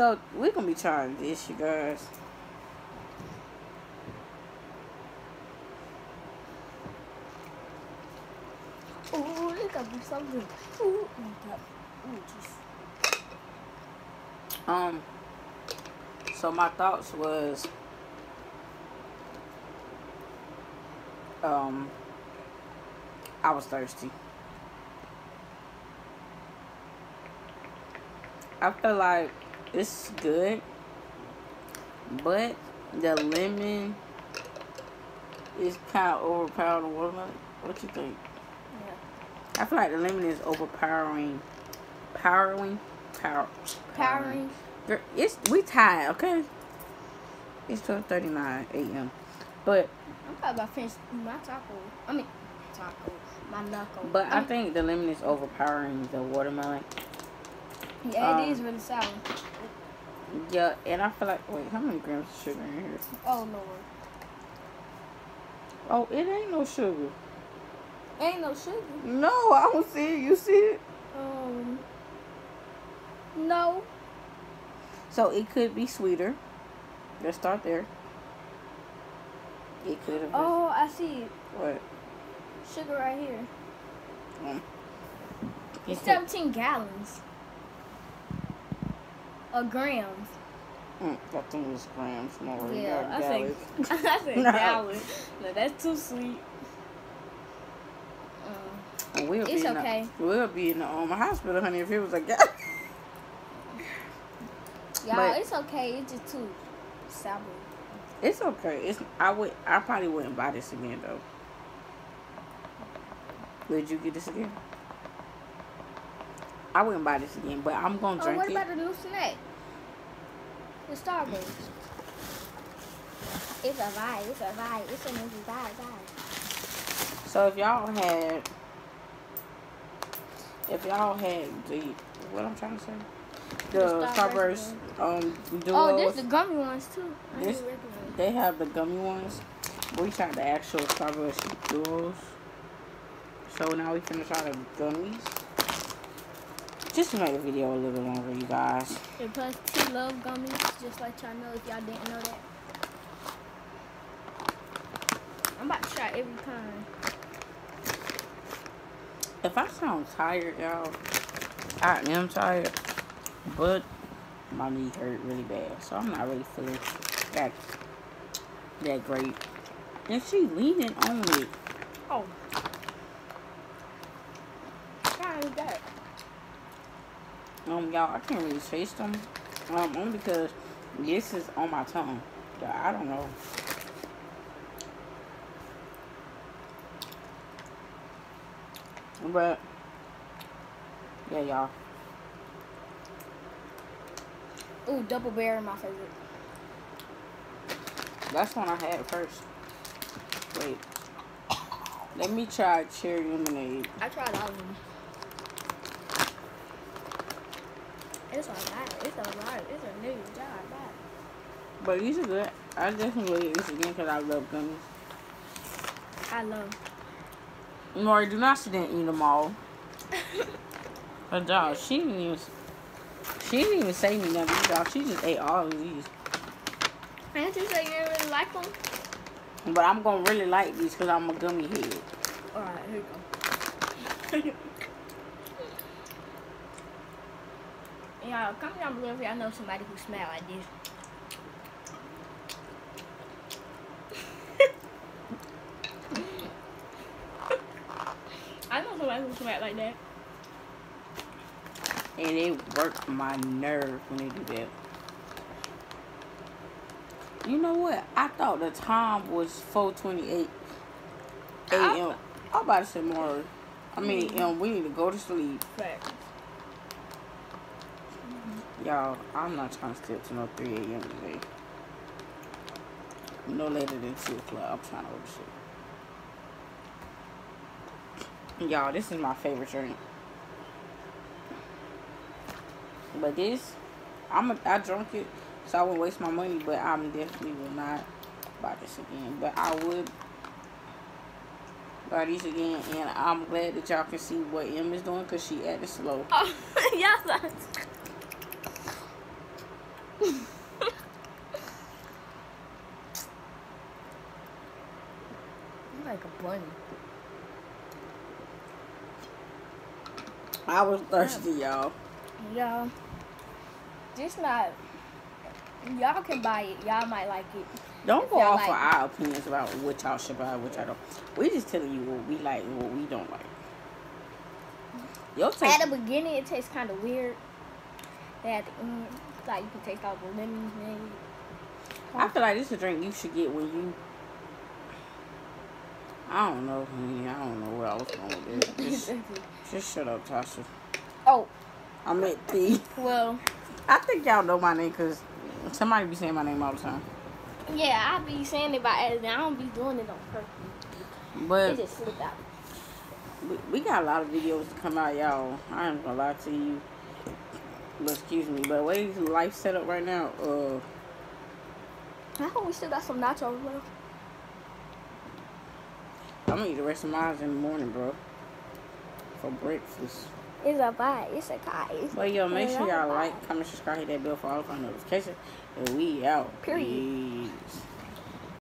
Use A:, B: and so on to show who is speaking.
A: So we're gonna be trying this, you guys.
B: Look at this something. Ooh, oh my god. Ooh.
A: Um. So my thoughts was, um, I was thirsty. I feel like it's good, but the lemon is kind of overpowering the watermelon. What you think?
B: Yeah.
A: I feel like the lemon is overpowering, powering, power,
B: Powering.
A: Girl, It's we tired, okay? It's twelve thirty nine a.m. But
B: I'm probably about to finish my taco. I mean, taco. My knuckle.
A: but I
B: mean,
A: think the lemon is overpowering the watermelon.
B: Yeah, it
A: um,
B: is really sour.
A: Yeah, and I feel like wait, how many grams of sugar in here?
B: Oh, no.
A: Oh, it ain't no sugar.
B: Ain't no sugar.
A: No, I don't see it. You see it?
B: Um. No.
A: So it could be sweeter. Let's start there. It could have been
B: Oh, I see.
A: what?
B: Sugar right here.
A: Mm.
B: It's 17 gallons. Or grams.
A: Mm, I think it was grams more.
B: Yeah, I think I said
A: No.
B: gallons. No, that's too sweet. Um,
A: We'll
B: It's
A: be in
B: okay.
A: The, we'll be in the um, hospital, honey, if it was a guy.
B: y'all,
A: But-
B: it's okay. It's just too sour.
A: It's okay. It's I would I probably wouldn't buy this again though. Would you get this again? I wouldn't buy this again, but I'm gonna
B: Oh,
A: drink
B: what
A: it.
B: about the new snack? The Starburst. It's a vibe. It's a vibe. It's a new vibe. Vibe.
A: So if y'all had, if y'all had the what I'm trying to say, the,
B: The
A: Starburst
B: Starburst
A: um
B: Oh, there's the gummy ones too. I
A: This- they have the gummy ones. We tried the actual Starburst duos. So now we finna try the gummies. Just to make the video a little longer, you guys.
B: And plus, T love gummies. Just let y'all know if y'all didn't know that. I'm about to try every kind.
A: If I sound tired, y'all, I am tired, but my knee hurt really bad, so I'm not really feeling that that great. And she leaning on it.
B: Oh. Kind of that.
A: Um, y'all, I can't really taste them. Um, only because this is on my tongue. Yeah, I don't know. But yeah, y'all.
B: Ooh, double bear, my favorite.
A: That's one I had first. Wait. Let me try cherry lemonade.
B: I tried all of them. It's alright. It's alright. It's a new job. Right?
A: But these are good. I definitely eat this again because I love gummies.
B: I love.
A: Maury, do not sit there and eat them all. But dog, she didn't even she didn't even say me nothing, dog. She just ate all of these.
B: Didn't you say you didn't really like them?
A: But I'm gonna really like these because I'm a gummy head.
B: Alright, here you go. Y'all, comment down below if y'all know somebody who smell like this. I know somebody who smell like that.
A: And it worked my nerve when they do that. You know what? I thought the time was 4:28 a.m. I'm about to say more. I mean, um, we need to go to sleep,
B: Fact.
A: Y'all. I'm not trying to stay up to no 3 a.m. today. No later than 2 o'clock. I'm trying to go to sleep. Y'all, this is my favorite drink. But this, I'm a, I drunk it, so I wouldn't waste my money. But I'm definitely will not buy this again. But I would buy these again, and I'm glad that y'all can see what M is doing because she acted slow.
B: Oh, y'all. Like a bunny.
A: I was thirsty, y'all.
B: Yeah. This not. Y'all can buy it. Y'all might like it.
A: Don't go off of
B: like-
A: our opinions about what y'all should buy, what y'all don't. We're just telling you what we like and what we don't like. Your taste,
B: At the beginning, it tastes kind of weird. Then at the it's like you can taste all the lemons it.
A: I feel like this is a drink you should get when you. I don't know. honey. I don't know where I was going with this. Just, just shut up, Tasha.
B: oh,
A: I meant T.
B: well,
A: I think y'all know my name because somebody be saying my name all the time.
B: yeah, I be saying it by accident. I don't be doing it on purpose. It
A: But
B: just slipped out.
A: we, we got a lot of videos to come out, y'all. I ain't gonna lie to you. But excuse me, but the way life set up right now, uh,
B: I hope we still got some nachos bro.
A: I'm gonna eat the rest of mine in the morning, bro. For breakfast.
B: It's a bite. It's a guy.
A: But yo, make sure y'all like, comment, subscribe, hit that bell for all of our notifications. And we out.
B: Period.
A: Peace.